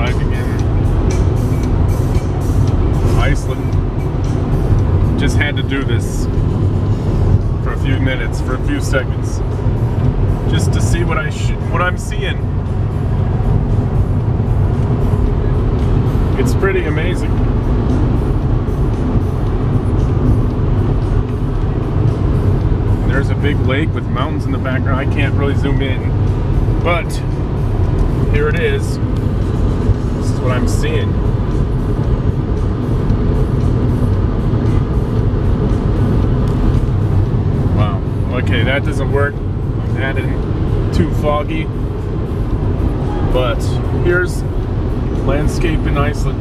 driving in Iceland. Just had to do this for a few minutes, for a few seconds, just to see what I what I'm seeing. It's pretty amazing. There's a big lake with mountains in the background. I can't really zoom in, but here it is. Is what I'm seeing. Wow. Okay, that doesn't work. I'm adding too foggy. But here's landscape in Iceland.